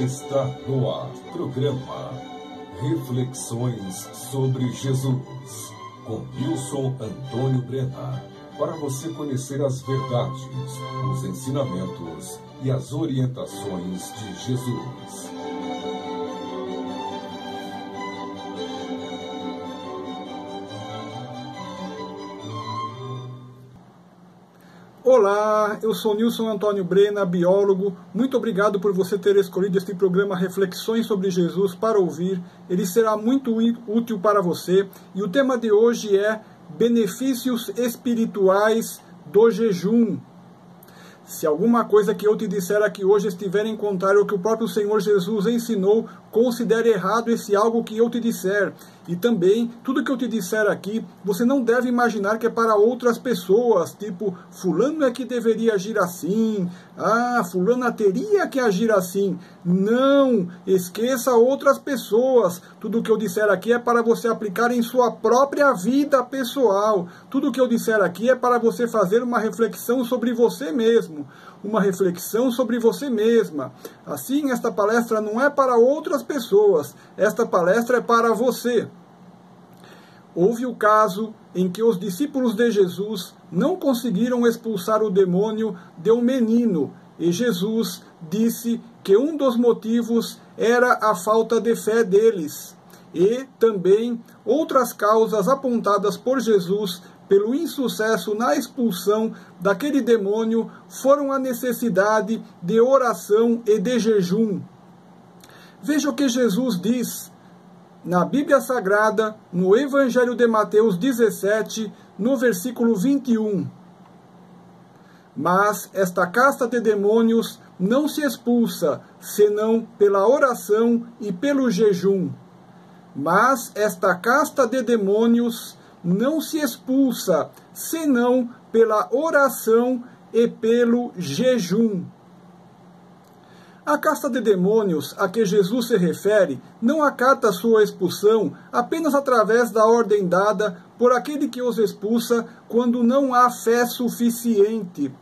Está no ar. Programa Reflexões sobre Jesus. Com Wilson Antônio Brena. Para você conhecer as verdades, os ensinamentos e as orientações de Jesus. Olá, eu sou Nilson Antônio Brena, biólogo. Muito obrigado por você ter escolhido este programa Reflexões sobre Jesus para ouvir. Ele será muito útil para você. E o tema de hoje é Benefícios Espirituais do Jejum. Se alguma coisa que eu te disser aqui hoje estiver em contrário ao que o próprio Senhor Jesus ensinou, considere errado esse algo que eu te disser. E também, tudo que eu te disser aqui, você não deve imaginar que é para outras pessoas, tipo, fulano é que deveria agir assim, ah, fulana teria que agir assim. Não, esqueça outras pessoas. Tudo que eu disser aqui é para você aplicar em sua própria vida pessoal. Tudo que eu disser aqui é para você fazer uma reflexão sobre você mesmo uma reflexão sobre você mesma. Assim, esta palestra não é para outras pessoas, esta palestra é para você. Houve o caso em que os discípulos de Jesus não conseguiram expulsar o demônio de um menino, e Jesus disse que um dos motivos era a falta de fé deles. E também outras causas apontadas por Jesus pelo insucesso na expulsão daquele demônio foram a necessidade de oração e de jejum. Veja o que Jesus diz na Bíblia Sagrada, no Evangelho de Mateus 17, no versículo 21. Mas esta casta de demônios não se expulsa, senão pela oração e pelo jejum. Mas esta casta de demônios não se expulsa, senão pela oração e pelo jejum. A casta de demônios a que Jesus se refere não acata sua expulsão apenas através da ordem dada por aquele que os expulsa quando não há fé suficiente.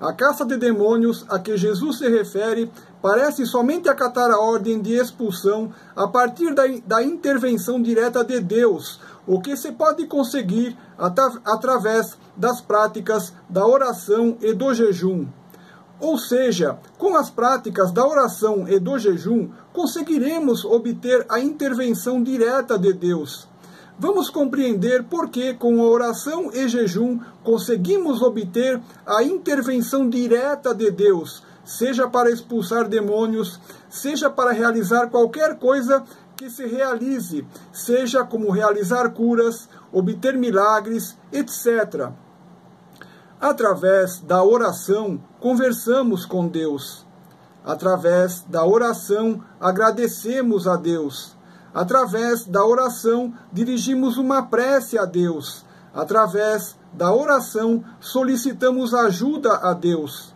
A casta de demônios a que Jesus se refere parece somente acatar a ordem de expulsão a partir da, da intervenção direta de Deus, o que se pode conseguir através das práticas da oração e do jejum. Ou seja, com as práticas da oração e do jejum, conseguiremos obter a intervenção direta de Deus. Vamos compreender por que, com a oração e jejum, conseguimos obter a intervenção direta de Deus, seja para expulsar demônios, seja para realizar qualquer coisa que se realize, seja como realizar curas, obter milagres, etc. Através da oração, conversamos com Deus. Através da oração, agradecemos a Deus. Através da oração, dirigimos uma prece a Deus. Através da oração, solicitamos ajuda a Deus.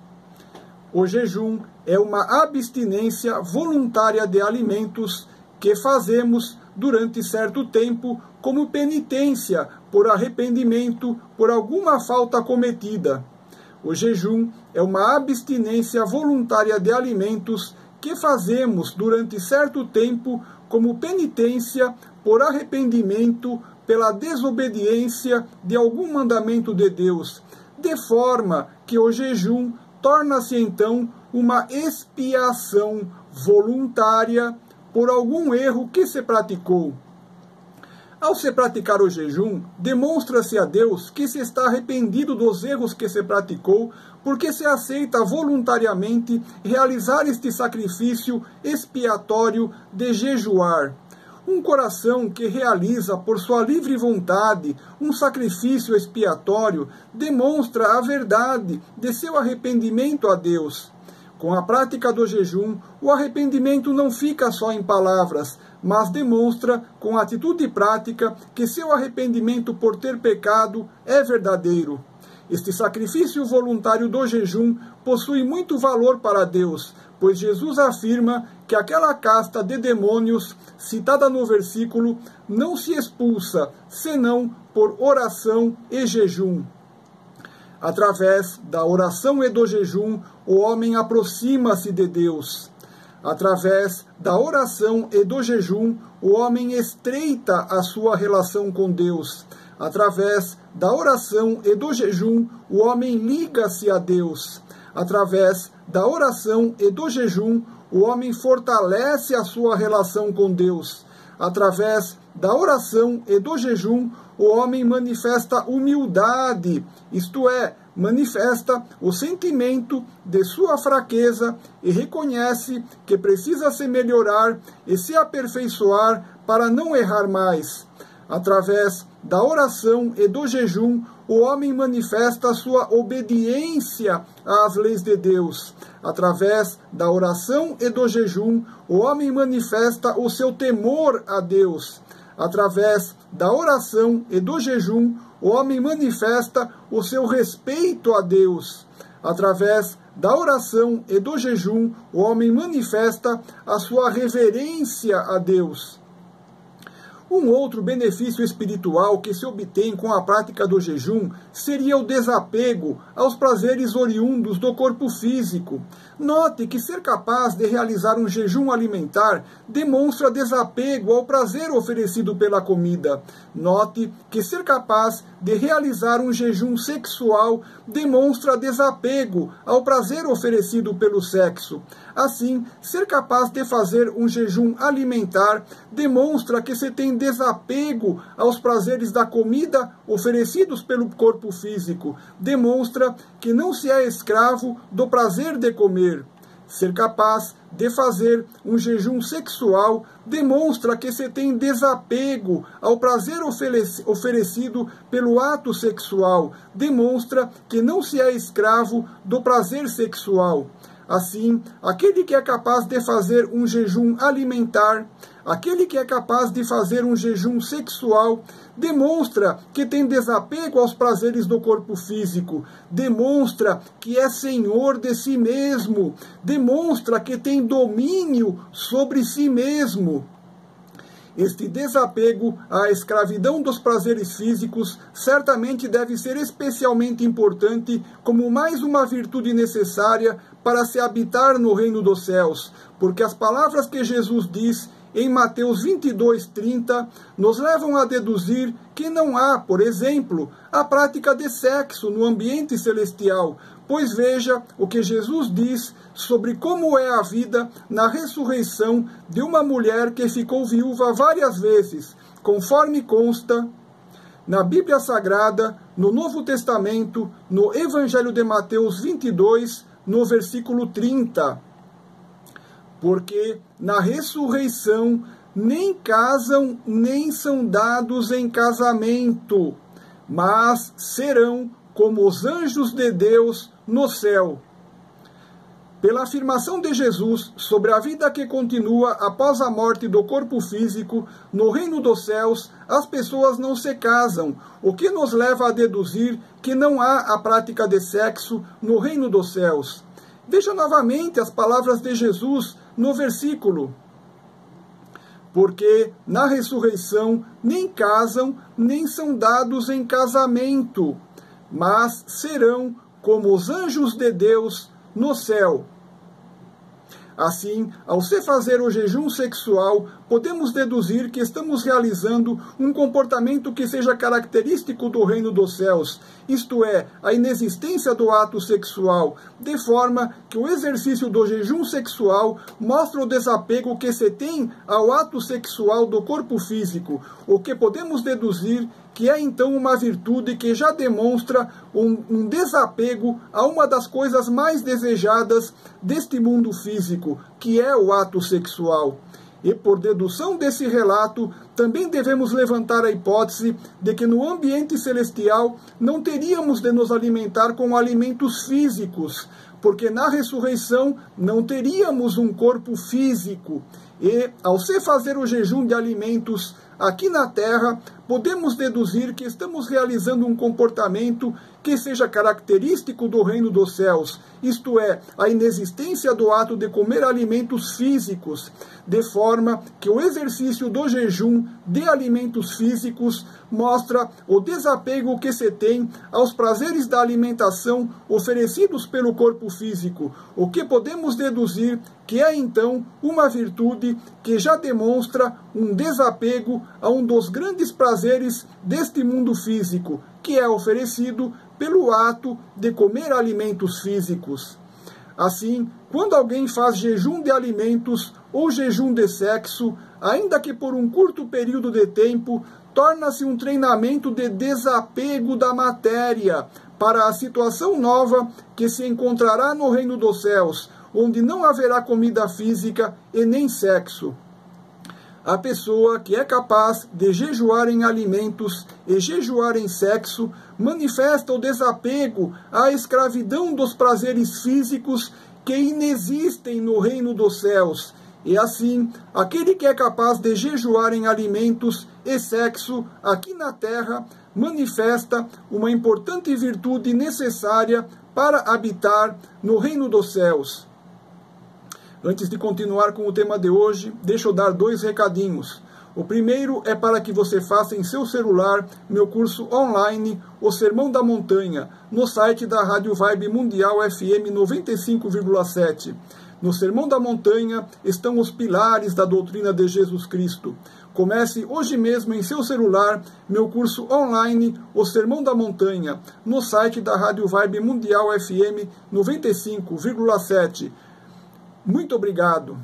O jejum é uma abstinência voluntária de alimentos que fazemos durante certo tempo como penitência por arrependimento por alguma falta cometida. O jejum é uma abstinência voluntária de alimentos que fazemos durante certo tempo como penitência por arrependimento pela desobediência de algum mandamento de Deus, de forma que o jejum torna-se então uma expiação voluntária por algum erro que se praticou. Ao se praticar o jejum, demonstra-se a Deus que se está arrependido dos erros que se praticou, porque se aceita voluntariamente realizar este sacrifício expiatório de jejuar. Um coração que realiza por sua livre vontade um sacrifício expiatório demonstra a verdade de seu arrependimento a Deus. Com a prática do jejum, o arrependimento não fica só em palavras, mas demonstra com atitude prática que seu arrependimento por ter pecado é verdadeiro. Este sacrifício voluntário do jejum possui muito valor para Deus, pois Jesus afirma que aquela casta de demônios citada no versículo não se expulsa senão por oração e jejum. Através da oração e do jejum, o homem aproxima-se de Deus. Através da oração e do jejum, o homem estreita a sua relação com Deus. Através da oração e do jejum, o homem liga-se a Deus. Através da oração e do jejum, o homem fortalece a sua relação com Deus. Através da oração e do jejum, o homem manifesta humildade, isto é, manifesta o sentimento de sua fraqueza e reconhece que precisa se melhorar e se aperfeiçoar para não errar mais. Através da oração e do jejum, o homem manifesta sua obediência às leis de Deus. Através da oração e do jejum, o homem manifesta o seu temor a Deus. Através da oração e do jejum, o homem manifesta o seu respeito a Deus. Através da oração e do jejum, o homem manifesta a sua reverência a Deus. Um outro benefício espiritual que se obtém com a prática do jejum seria o desapego aos prazeres oriundos do corpo físico. Note que ser capaz de realizar um jejum alimentar demonstra desapego ao prazer oferecido pela comida. Note que ser capaz de realizar um jejum sexual demonstra desapego ao prazer oferecido pelo sexo. Assim, ser capaz de fazer um jejum alimentar demonstra que se tem desapego aos prazeres da comida oferecidos pelo corpo físico. Demonstra que não se é escravo do prazer de comer. Ser capaz de fazer um jejum sexual demonstra que se tem desapego ao prazer oferecido pelo ato sexual, demonstra que não se é escravo do prazer sexual. Assim, aquele que é capaz de fazer um jejum alimentar, aquele que é capaz de fazer um jejum sexual, demonstra que tem desapego aos prazeres do corpo físico, demonstra que é senhor de si mesmo, demonstra que tem domínio sobre si mesmo. Este desapego à escravidão dos prazeres físicos certamente deve ser especialmente importante como mais uma virtude necessária para se habitar no reino dos céus, porque as palavras que Jesus diz em Mateus 22, 30, nos levam a deduzir que não há, por exemplo, a prática de sexo no ambiente celestial, pois veja o que Jesus diz sobre como é a vida na ressurreição de uma mulher que ficou viúva várias vezes, conforme consta na Bíblia Sagrada, no Novo Testamento, no Evangelho de Mateus 22, no versículo 30 porque na ressurreição nem casam nem são dados em casamento, mas serão como os anjos de Deus no céu. Pela afirmação de Jesus sobre a vida que continua após a morte do corpo físico, no reino dos céus, as pessoas não se casam, o que nos leva a deduzir que não há a prática de sexo no reino dos céus. Veja novamente as palavras de Jesus no versículo. Porque na ressurreição nem casam, nem são dados em casamento, mas serão como os anjos de Deus no céu. Assim, ao se fazer o jejum sexual, podemos deduzir que estamos realizando um comportamento que seja característico do reino dos céus, isto é, a inexistência do ato sexual, de forma que o exercício do jejum sexual mostra o desapego que se tem ao ato sexual do corpo físico, o que podemos deduzir que é então uma virtude que já demonstra um, um, desapego a uma das coisas mais desejadas deste mundo físico, que é o ato sexual. E por dedução desse relato, também devemos levantar a hipótese de que no ambiente celestial não teríamos de nos alimentar com alimentos físicos, porque na ressurreição não teríamos um corpo físico. E, ao se fazer o jejum de alimentos aqui na Terra, podemos deduzir que estamos realizando um comportamento que seja característico do reino dos céus, isto é, a inexistência do ato de comer alimentos físicos, de forma que o exercício do jejum de alimentos físicos mostra o desapego que se tem aos prazeres da alimentação oferecidos pelo corpo físico, o que podemos deduzir que é então uma virtude que já demonstra um desapego a um dos grandes prazeres deste mundo físico, que é oferecido pelo ato de comer alimentos físicos. Assim, quando alguém faz jejum de alimentos ou jejum de sexo, ainda que por um curto período de tempo, torna-se um treinamento de desapego da matéria para a situação nova que se encontrará no reino dos céus, onde não haverá comida física e nem sexo. A pessoa que é capaz de jejuar em alimentos e jejuar em sexo manifesta o desapego à escravidão dos prazeres físicos que inexistem no reino dos céus. E assim, aquele que é capaz de jejuar em alimentos e sexo aqui na terra manifesta uma importante virtude necessária para habitar no reino dos céus. Antes de continuar com o tema de hoje, deixa eu dar dois recadinhos. O primeiro é para que você faça em seu celular meu curso online O Sermão da Montanha, no site da Rádio Vibe Mundial FM 95,7. No Sermão da Montanha estão os pilares da doutrina de Jesus Cristo. Comece hoje mesmo em seu celular meu curso online O Sermão da Montanha, no site da Rádio Vibe Mundial FM 95,7 muito obrigado.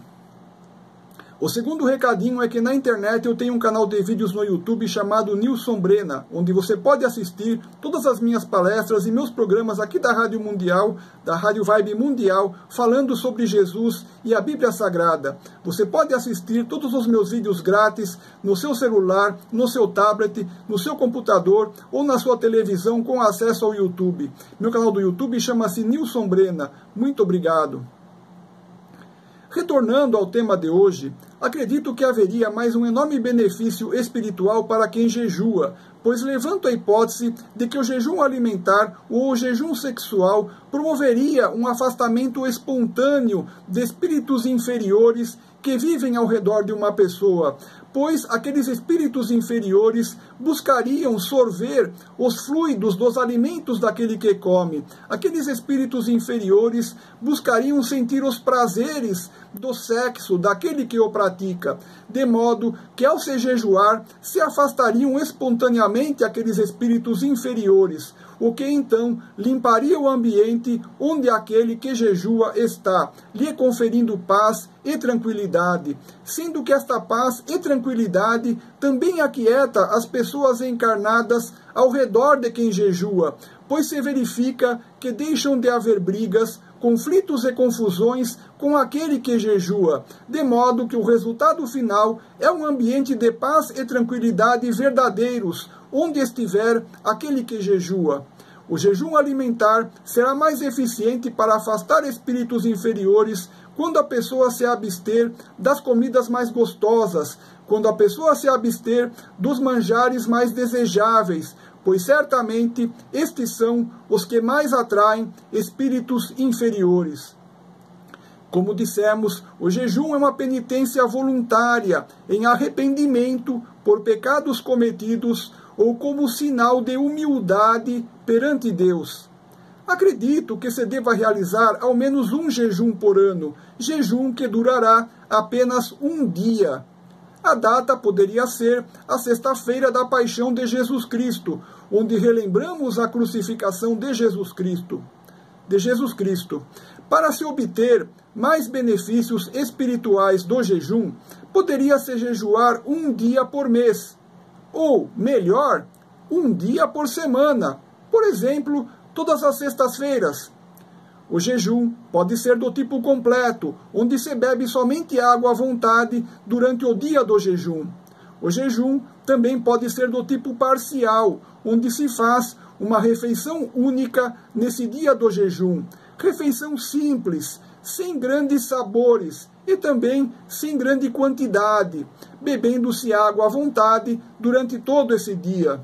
O segundo recadinho é que na internet eu tenho um canal de vídeos no YouTube chamado Nilson Brena, onde você pode assistir todas as minhas palestras e meus programas aqui da Rádio Mundial, da Rádio Vibe Mundial, falando sobre Jesus e a Bíblia Sagrada. Você pode assistir todos os meus vídeos grátis no seu celular, no seu tablet, no seu computador ou na sua televisão com acesso ao YouTube. Meu canal do YouTube chama-se Nilson Brena. Muito obrigado. Retornando ao tema de hoje, acredito que haveria mais um enorme benefício espiritual para quem jejua, pois levanto a hipótese de que o jejum alimentar ou o jejum sexual promoveria um afastamento espontâneo de espíritos inferiores que vivem ao redor de uma pessoa, pois aqueles espíritos inferiores buscariam sorver os fluidos dos alimentos daquele que come. Aqueles espíritos inferiores buscariam sentir os prazeres do sexo daquele que o pratica, de modo que ao se jejuar se afastariam espontaneamente aqueles espíritos inferiores, o que então limparia o ambiente onde aquele que jejua está, lhe conferindo paz e tranquilidade, sendo que esta paz e tranquilidade também aquieta as pessoas encarnadas ao redor de quem jejua, pois se verifica que deixam de haver brigas, conflitos e confusões com aquele que jejua, de modo que o resultado final é um ambiente de paz e tranquilidade verdadeiros, onde estiver aquele que jejua. O jejum alimentar será mais eficiente para afastar espíritos inferiores quando a pessoa se abster das comidas mais gostosas, quando a pessoa se abster dos manjares mais desejáveis, pois certamente estes são os que mais atraem espíritos inferiores. Como dissemos, o jejum é uma penitência voluntária em arrependimento por pecados cometidos ou como sinal de humildade perante Deus. Acredito que se deva realizar ao menos um jejum por ano, jejum que durará apenas um dia. A data poderia ser a sexta-feira da paixão de Jesus Cristo, onde relembramos a crucificação de Jesus Cristo. De Jesus Cristo. Para se obter mais benefícios espirituais do jejum, poderia-se jejuar um dia por mês, ou, melhor, um dia por semana, por exemplo, todas as sextas-feiras. O jejum pode ser do tipo completo, onde se bebe somente água à vontade durante o dia do jejum. O jejum também pode ser do tipo parcial, onde se faz uma refeição única nesse dia do jejum. Refeição simples, sem grandes sabores e também sem grande quantidade, bebendo-se água à vontade durante todo esse dia.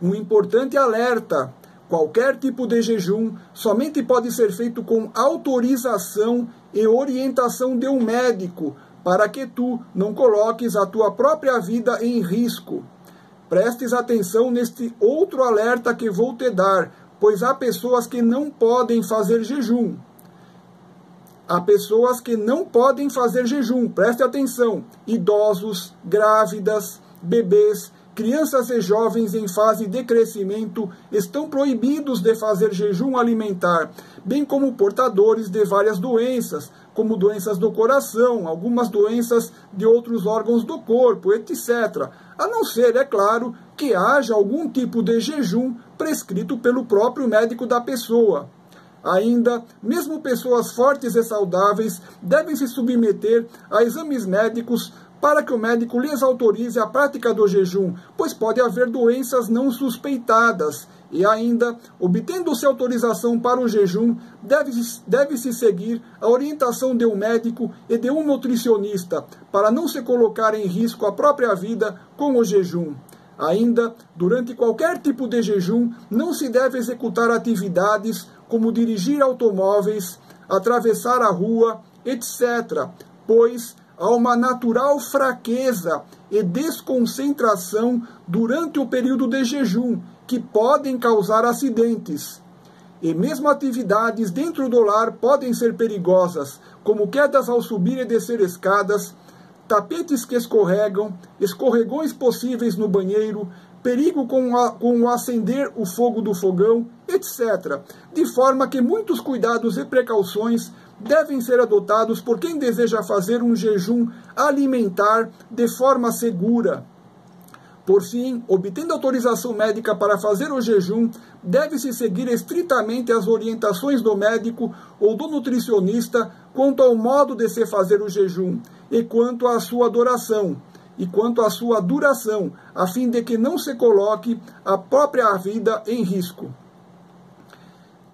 Um importante alerta: qualquer tipo de jejum somente pode ser feito com autorização e orientação de um médico, para que tu não coloques a tua própria vida em risco. Prestes atenção neste outro alerta que vou te dar, pois há pessoas que não podem fazer jejum. Há pessoas que não podem fazer jejum, preste atenção: idosos, grávidas, bebês, crianças e jovens em fase de crescimento estão proibidos de fazer jejum alimentar, bem como portadores de várias doenças, como doenças do coração, algumas doenças de outros órgãos do corpo, etc. A não ser, é claro, que haja algum tipo de jejum prescrito pelo próprio médico da pessoa. Ainda, mesmo pessoas fortes e saudáveis devem se submeter a exames médicos para que o médico lhes autorize a prática do jejum, pois pode haver doenças não suspeitadas. E ainda, obtendo-se autorização para o jejum, deve-se deve -se seguir a orientação de um médico e de um nutricionista, para não se colocar em risco a própria vida com o jejum. Ainda, durante qualquer tipo de jejum, não se deve executar atividades como dirigir automóveis, atravessar a rua, etc., pois a uma natural fraqueza e desconcentração durante o período de jejum, que podem causar acidentes. E mesmo atividades dentro do lar podem ser perigosas, como quedas ao subir e descer escadas, tapetes que escorregam, escorregões possíveis no banheiro, perigo com, a, com o acender o fogo do fogão, etc. De forma que muitos cuidados e precauções devem ser adotados por quem deseja fazer um jejum alimentar de forma segura. Por fim, obtendo autorização médica para fazer o jejum, deve-se seguir estritamente as orientações do médico ou do nutricionista quanto ao modo de se fazer o jejum e quanto à sua adoração e quanto à sua duração, a fim de que não se coloque a própria vida em risco.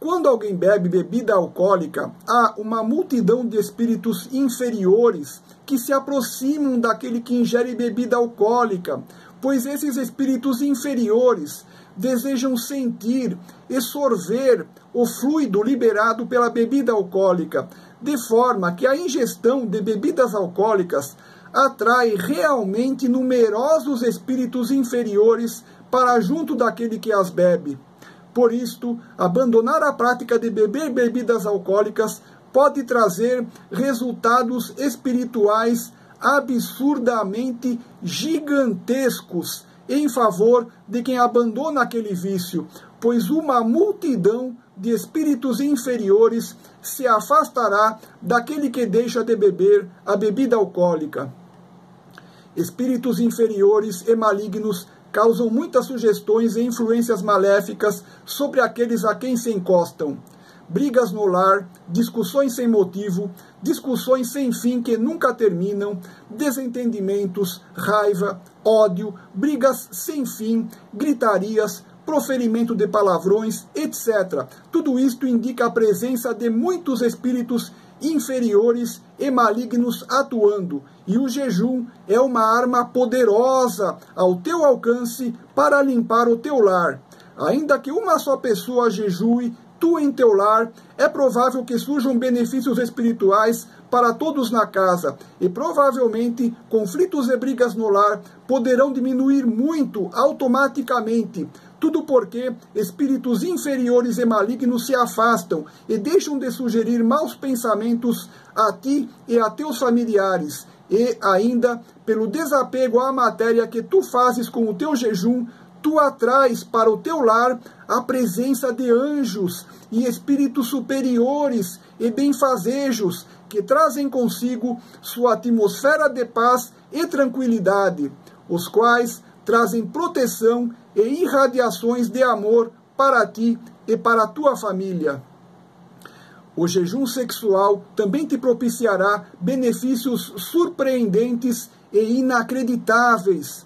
Quando alguém bebe bebida alcoólica, há uma multidão de espíritos inferiores que se aproximam daquele que ingere bebida alcoólica, pois esses espíritos inferiores desejam sentir e sorver o fluido liberado pela bebida alcoólica, de forma que a ingestão de bebidas alcoólicas atrai realmente numerosos espíritos inferiores para junto daquele que as bebe. Por isto, abandonar a prática de beber bebidas alcoólicas pode trazer resultados espirituais absurdamente gigantescos em favor de quem abandona aquele vício, pois uma multidão de espíritos inferiores se afastará daquele que deixa de beber a bebida alcoólica. Espíritos inferiores e malignos causam muitas sugestões e influências maléficas sobre aqueles a quem se encostam. Brigas no lar, discussões sem motivo, discussões sem fim que nunca terminam, desentendimentos, raiva, ódio, brigas sem fim, gritarias, proferimento de palavrões, etc. Tudo isto indica a presença de muitos espíritos inferiores e malignos atuando, e o jejum é uma arma poderosa ao teu alcance para limpar o teu lar. Ainda que uma só pessoa jejue, tu em teu lar, é provável que surjam benefícios espirituais para todos na casa, e provavelmente conflitos e brigas no lar poderão diminuir muito automaticamente, tudo porque espíritos inferiores e malignos se afastam e deixam de sugerir maus pensamentos a ti e a teus familiares, e ainda pelo desapego à matéria que tu fazes com o teu jejum, tu atrais para o teu lar a presença de anjos e espíritos superiores e benfazejos que trazem consigo sua atmosfera de paz e tranquilidade, os quais trazem proteção e irradiações de amor para ti e para a tua família. O jejum sexual também te propiciará benefícios surpreendentes e inacreditáveis.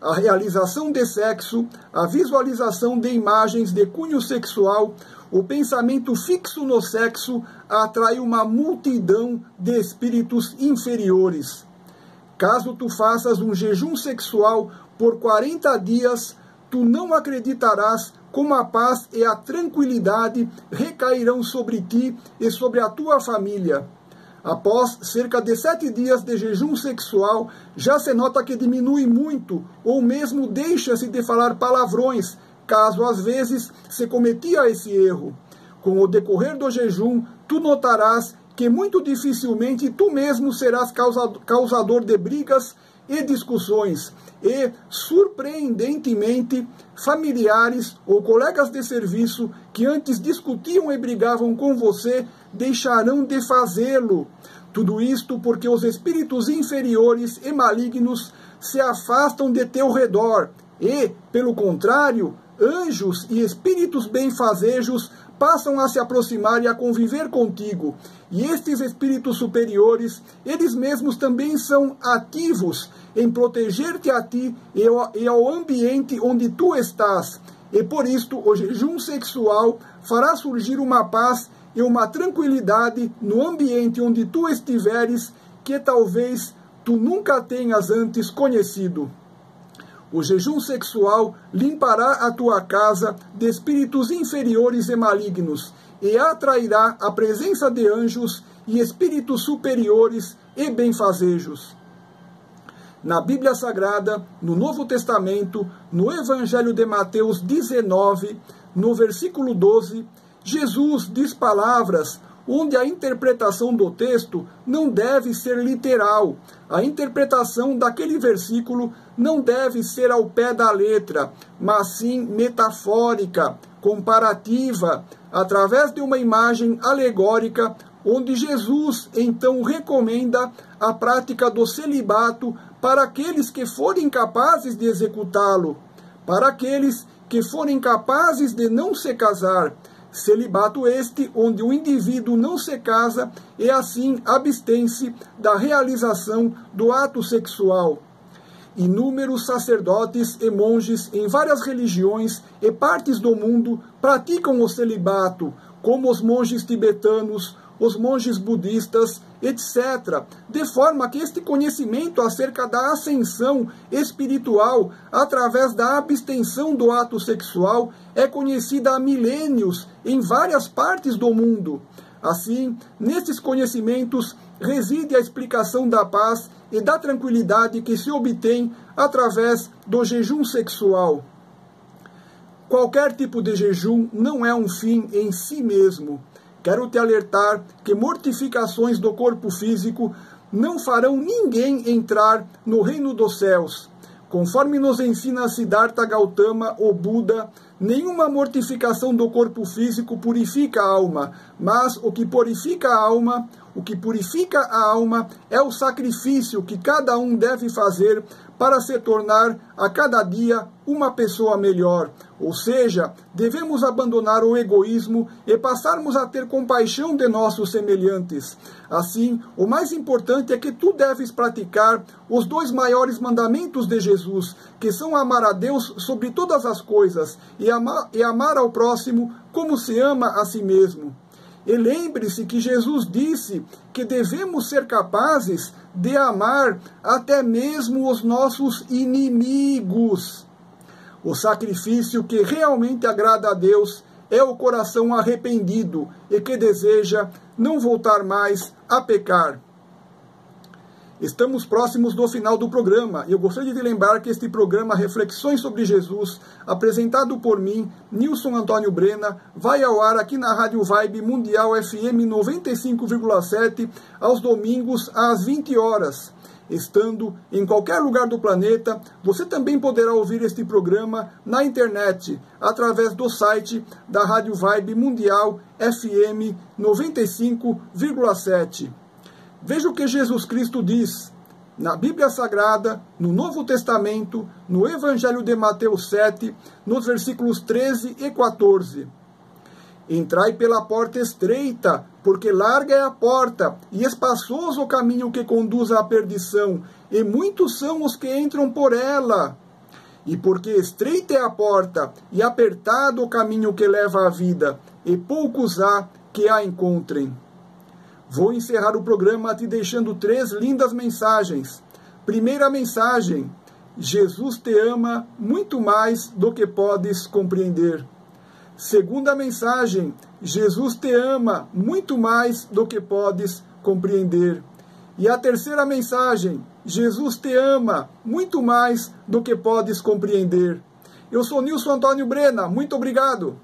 A realização de sexo, a visualização de imagens de cunho sexual, o pensamento fixo no sexo atrai uma multidão de espíritos inferiores. Caso tu faças um jejum sexual por 40 dias, tu não acreditarás como a paz e a tranquilidade recairão sobre ti e sobre a tua família. Após cerca de sete dias de jejum sexual, já se nota que diminui muito, ou mesmo deixa-se de falar palavrões, caso às vezes se cometia esse erro. Com o decorrer do jejum, tu notarás que muito dificilmente tu mesmo serás causador de brigas e discussões, e, surpreendentemente, familiares ou colegas de serviço que antes discutiam e brigavam com você deixarão de fazê-lo. Tudo isto porque os espíritos inferiores e malignos se afastam de teu redor e, pelo contrário, anjos e espíritos benfazejos passam a se aproximar e a conviver contigo. E estes espíritos superiores, eles mesmos também são ativos em proteger-te a ti e ao ambiente onde tu estás. E por isto o jejum sexual fará surgir uma paz e uma tranquilidade no ambiente onde tu estiveres que talvez tu nunca tenhas antes conhecido. O jejum sexual limpará a tua casa de espíritos inferiores e malignos e atrairá a presença de anjos e espíritos superiores e benfazejos. Na Bíblia Sagrada, no Novo Testamento, no Evangelho de Mateus 19, no versículo 12, Jesus diz palavras onde a interpretação do texto não deve ser literal. A interpretação daquele versículo não deve ser ao pé da letra, mas sim metafórica, comparativa, através de uma imagem alegórica, onde Jesus então recomenda a prática do celibato para aqueles que forem capazes de executá-lo, para aqueles que forem capazes de não se casar, Celibato este onde o indivíduo não se casa e assim abstém-se da realização do ato sexual. Inúmeros sacerdotes e monges em várias religiões e partes do mundo praticam o celibato, como os monges tibetanos, os monges budistas, etc., de forma que este conhecimento acerca da ascensão espiritual através da abstenção do ato sexual é conhecida há milênios em várias partes do mundo. Assim, nesses conhecimentos reside a explicação da paz e da tranquilidade que se obtém através do jejum sexual. Qualquer tipo de jejum não é um fim em si mesmo Quero te alertar que mortificações do corpo físico não farão ninguém entrar no reino dos céus. Conforme nos ensina Siddhartha Gautama, o Buda, nenhuma mortificação do corpo físico purifica a alma, mas o que purifica a alma, o que purifica a alma é o sacrifício que cada um deve fazer para se tornar a cada dia uma pessoa melhor. Ou seja, devemos abandonar o egoísmo e passarmos a ter compaixão de nossos semelhantes. Assim, o mais importante é que tu deves praticar os dois maiores mandamentos de Jesus, que são amar a Deus sobre todas as coisas e amar, e amar ao próximo como se ama a si mesmo. E lembre-se que Jesus disse que devemos ser capazes de amar até mesmo os nossos inimigos. O sacrifício que realmente agrada a Deus é o coração arrependido e que deseja não voltar mais a pecar. Estamos próximos do final do programa e eu gostaria de lembrar que este programa Reflexões sobre Jesus, apresentado por mim, Nilson Antônio Brena, vai ao ar aqui na Rádio Vibe Mundial FM 95,7 aos domingos às 20 horas. Estando em qualquer lugar do planeta, você também poderá ouvir este programa na internet, através do site da Rádio Vibe Mundial FM 95,7. Veja o que Jesus Cristo diz na Bíblia Sagrada, no Novo Testamento, no Evangelho de Mateus 7, nos versículos 13 e 14. Entrai pela porta estreita, porque larga é a porta, e espaçoso o caminho que conduz à perdição, e muitos são os que entram por ela. E porque estreita é a porta, e apertado o caminho que leva à vida, e poucos há que a encontrem. Vou encerrar o programa te deixando três lindas mensagens. Primeira mensagem: Jesus te ama muito mais do que podes compreender. Segunda mensagem: Jesus te ama muito mais do que podes compreender. E a terceira mensagem: Jesus te ama muito mais do que podes compreender. Eu sou Nilson Antônio Brena, muito obrigado.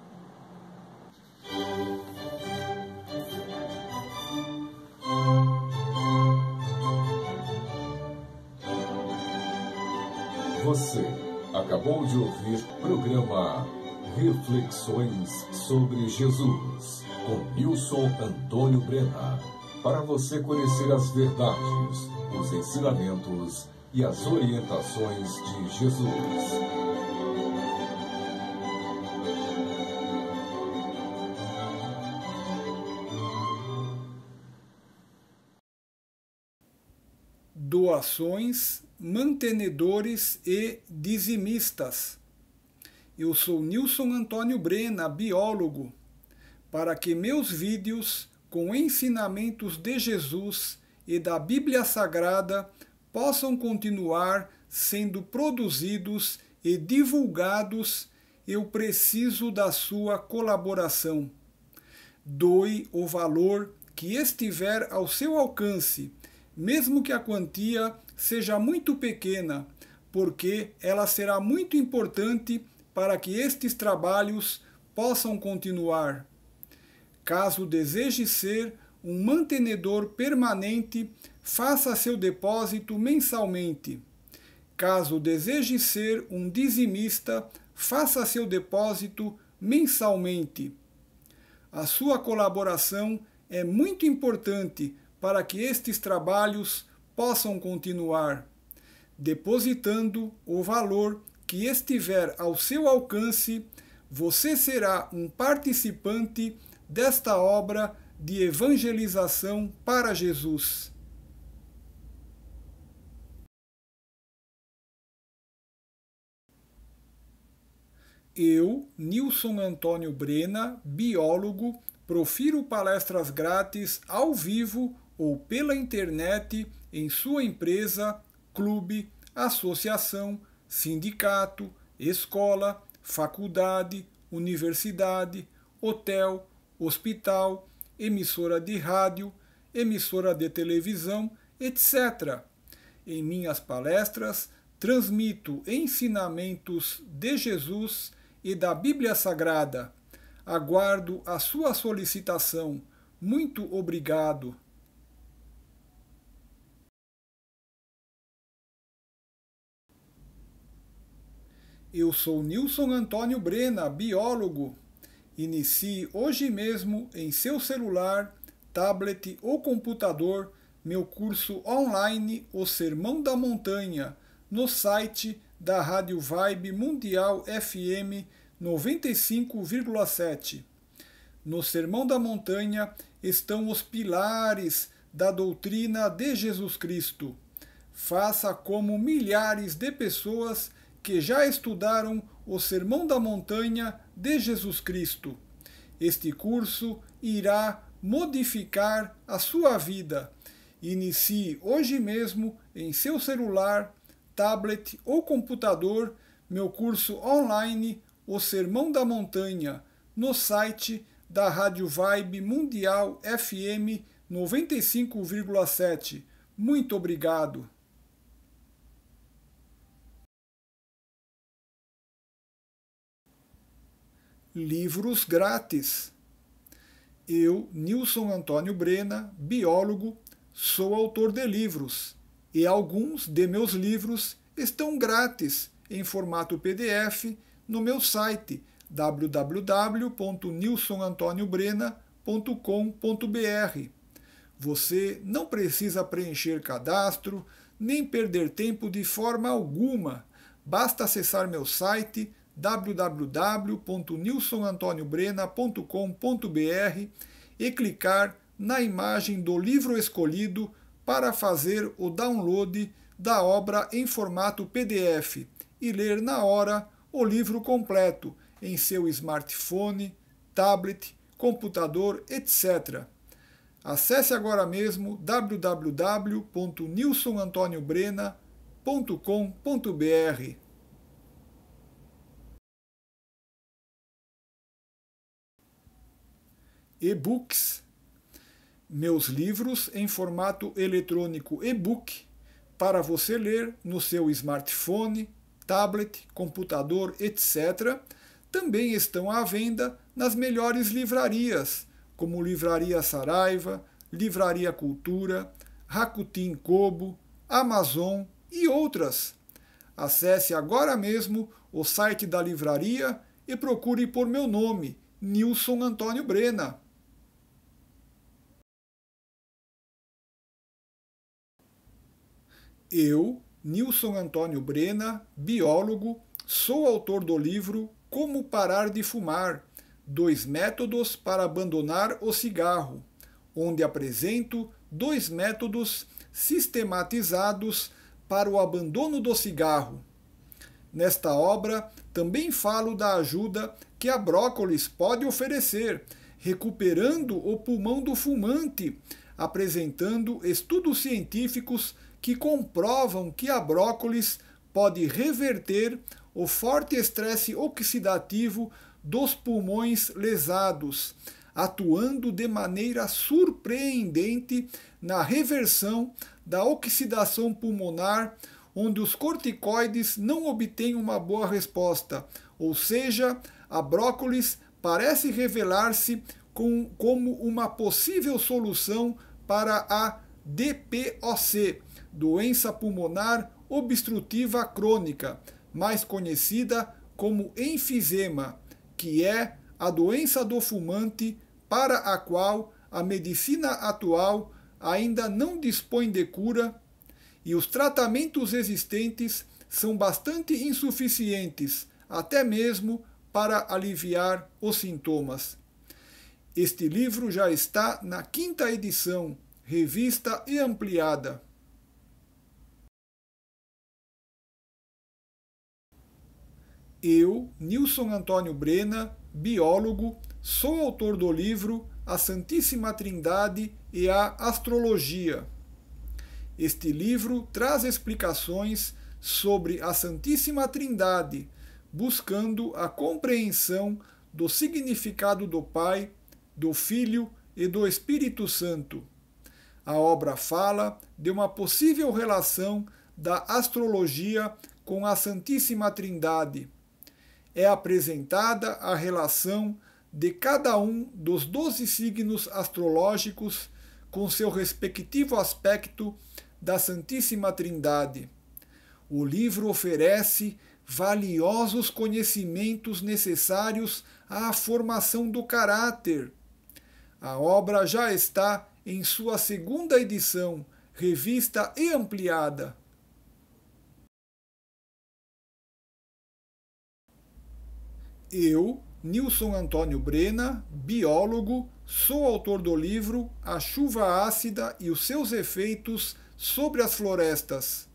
Acabou de ouvir programa Reflexões sobre Jesus, com Nilson Antônio Brena. Para você conhecer as verdades, os ensinamentos e as orientações de Jesus. doações, mantenedores e dizimistas. Eu sou Nilson Antônio Brena, biólogo, para que meus vídeos com ensinamentos de Jesus e da Bíblia Sagrada possam continuar sendo produzidos e divulgados, eu preciso da sua colaboração. Doe o valor que estiver ao seu alcance mesmo que a quantia seja muito pequena, porque ela será muito importante para que estes trabalhos possam continuar. Caso deseje ser um mantenedor permanente, faça seu depósito mensalmente. Caso deseje ser um dizimista, faça seu depósito mensalmente. A sua colaboração é muito importante para que estes trabalhos possam continuar, depositando o valor que estiver ao seu alcance, você será um participante desta obra de evangelização para Jesus. Eu, Nilson Antônio Brena, biólogo, profiro palestras grátis ao vivo ou pela internet em sua empresa, clube, associação, sindicato, escola, faculdade, universidade, hotel, hospital, emissora de rádio, emissora de televisão, etc. Em minhas palestras, transmito ensinamentos de Jesus e da Bíblia Sagrada. Aguardo a sua solicitação. Muito obrigado. Eu sou Nilson Antônio Brena, biólogo. Inicie hoje mesmo em seu celular, tablet ou computador meu curso online O Sermão da Montanha no site da Rádio Vibe Mundial FM 95,7. No Sermão da Montanha estão os pilares da doutrina de Jesus Cristo. Faça como milhares de pessoas que já estudaram o Sermão da Montanha de Jesus Cristo. Este curso irá modificar a sua vida. Inicie hoje mesmo em seu celular, tablet ou computador meu curso online O Sermão da Montanha no site da Rádio Vibe Mundial FM 95,7. Muito obrigado. Livros grátis. Eu, Nilson Antônio Brena, biólogo, sou autor de livros e alguns de meus livros estão grátis em formato PDF no meu site www.nilsonantoniobrena.com.br. Você não precisa preencher cadastro nem perder tempo de forma alguma. Basta acessar meu site www.nilsonantoniobrena.com.br e clicar na imagem do livro escolhido para fazer o download da obra em formato PDF e ler na hora o livro completo em seu smartphone, tablet, computador, etc. Acesse agora mesmo www.nilsonantoniobrena.com.br. e-books, meus livros em formato eletrônico e-book para você ler no seu smartphone, tablet, computador, etc. Também estão à venda nas melhores livrarias, como Livraria Saraiva, Livraria Cultura, Rakuten Kobo, Amazon e outras. acesse agora mesmo o site da livraria e procure por meu nome, Nilson Antônio Brena. Eu, Nilson Antônio Brena, biólogo, sou autor do livro Como Parar de Fumar Dois Métodos para Abandonar o Cigarro, onde apresento dois métodos sistematizados para o abandono do cigarro. Nesta obra, também falo da ajuda que a brócolis pode oferecer, recuperando o pulmão do fumante, apresentando estudos científicos que comprovam que a brócolis pode reverter o forte estresse oxidativo dos pulmões lesados, atuando de maneira surpreendente na reversão da oxidação pulmonar, onde os corticoides não obtêm uma boa resposta, ou seja, a brócolis parece revelar-se com, como uma possível solução para a DPOC, doença pulmonar obstrutiva crônica, mais conhecida como enfisema, que é a doença do fumante para a qual a medicina atual ainda não dispõe de cura e os tratamentos existentes são bastante insuficientes, até mesmo para aliviar os sintomas. Este livro já está na quinta edição, revista e ampliada. Eu, Nilson Antônio Brena, biólogo, sou autor do livro A Santíssima Trindade e a Astrologia. Este livro traz explicações sobre a Santíssima Trindade, buscando a compreensão do significado do Pai, do Filho e do Espírito Santo. A obra fala de uma possível relação da astrologia com a Santíssima Trindade é apresentada a relação de cada um dos doze signos astrológicos com seu respectivo aspecto da Santíssima Trindade. O livro oferece valiosos conhecimentos necessários à formação do caráter. A obra já está em sua segunda edição, revista e ampliada. Eu, Nilson Antônio Brena, biólogo, sou autor do livro A Chuva Ácida e os seus efeitos sobre as florestas.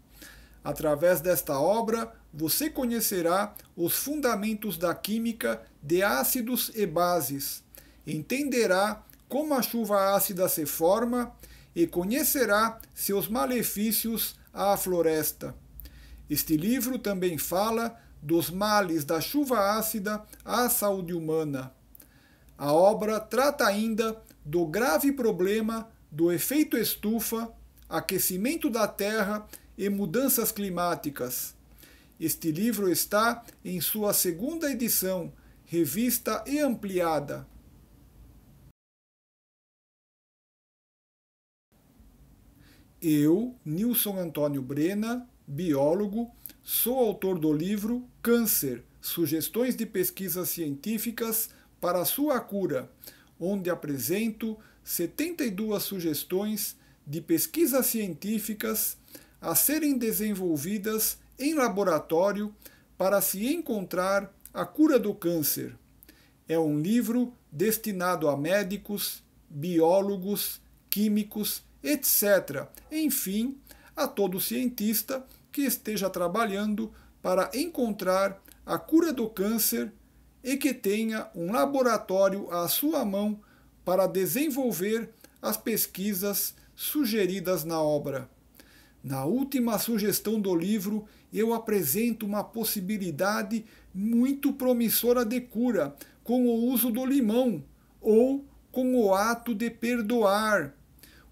Através desta obra, você conhecerá os fundamentos da química de ácidos e bases, entenderá como a chuva ácida se forma e conhecerá seus malefícios à floresta. Este livro também fala dos males da chuva ácida à saúde humana. A obra trata ainda do grave problema do efeito estufa, aquecimento da Terra e mudanças climáticas. Este livro está em sua segunda edição, revista e ampliada. Eu, Nilson Antônio Brena, biólogo, Sou autor do livro Câncer Sugestões de Pesquisas Científicas para Sua Cura, onde apresento 72 sugestões de pesquisas científicas a serem desenvolvidas em laboratório para se encontrar a cura do câncer. É um livro destinado a médicos, biólogos, químicos, etc. Enfim, a todo cientista que esteja trabalhando para encontrar a cura do câncer e que tenha um laboratório à sua mão para desenvolver as pesquisas sugeridas na obra. Na última sugestão do livro, eu apresento uma possibilidade muito promissora de cura com o uso do limão ou com o ato de perdoar,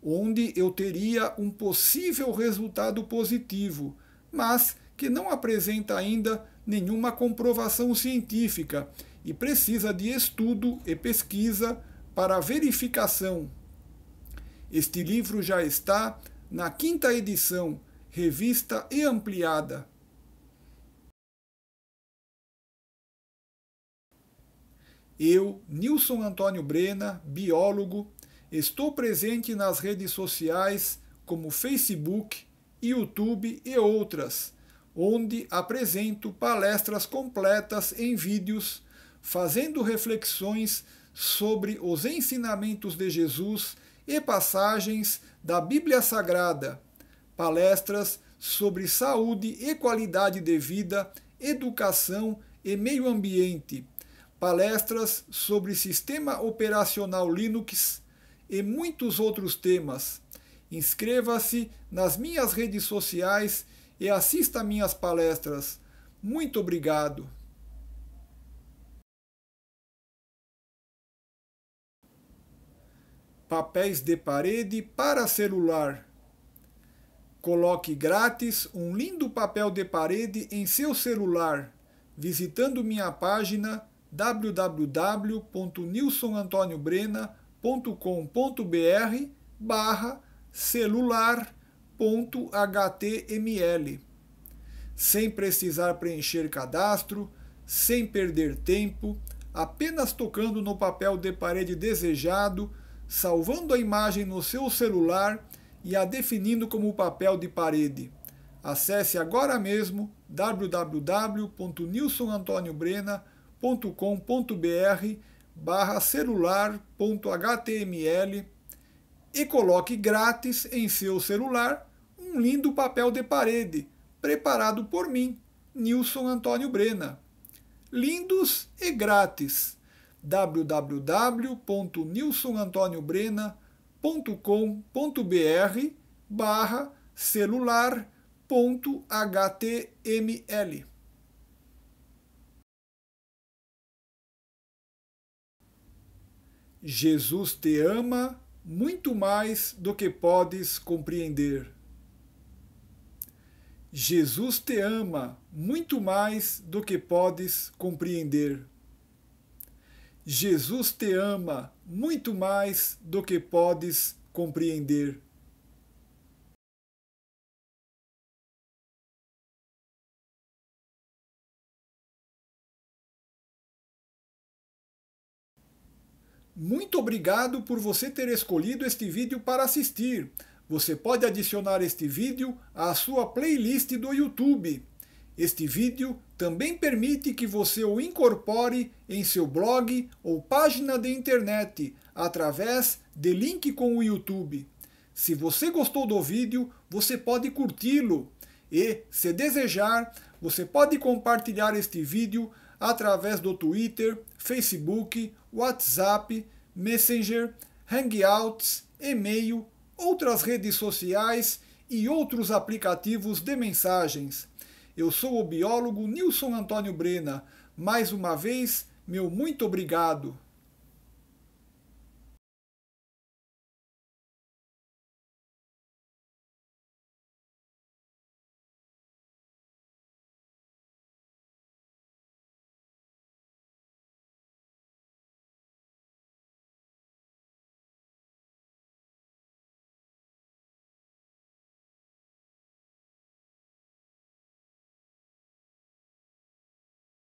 onde eu teria um possível resultado positivo mas que não apresenta ainda nenhuma comprovação científica e precisa de estudo e pesquisa para verificação. Este livro já está na quinta edição, revista e ampliada. Eu, Nilson Antônio Brena, biólogo, estou presente nas redes sociais como Facebook, YouTube e outras onde apresento palestras completas em vídeos, fazendo reflexões sobre os ensinamentos de Jesus e passagens da Bíblia Sagrada, palestras sobre saúde e qualidade de vida, educação e meio ambiente, palestras sobre sistema operacional Linux e muitos outros temas. Inscreva-se nas minhas redes sociais e assista minhas palestras. Muito obrigado. Papéis de parede para celular. Coloque grátis um lindo papel de parede em seu celular, visitando minha página www.nilsonantoniobrena.com.br barra celular.html. Sem precisar preencher cadastro, sem perder tempo, apenas tocando no papel de parede desejado, salvando a imagem no seu celular e a definindo como papel de parede. Acesse agora mesmo www.nilsonantoniobrena.com.br barra celular.html e coloque grátis em seu celular um lindo papel de parede preparado por mim, Nilson Antônio Brena. Lindos e grátis www.nilsonantoniobrena.com.br barra celular.html Jesus te ama muito mais do que podes compreender. Jesus te ama muito mais do que podes compreender. Jesus te ama muito mais do que podes compreender. Muito obrigado por você ter escolhido este vídeo para assistir. Você pode adicionar este vídeo à sua playlist do YouTube. Este vídeo também permite que você o incorpore em seu blog ou página de internet através de link com o YouTube. Se você gostou do vídeo, você pode curti-lo e, se desejar, você pode compartilhar este vídeo através do Twitter, Facebook, WhatsApp, Messenger, Hangouts, e-mail, outras redes sociais e outros aplicativos de mensagens. Eu sou o biólogo Nilson Antônio Brena. Mais uma vez, meu muito obrigado.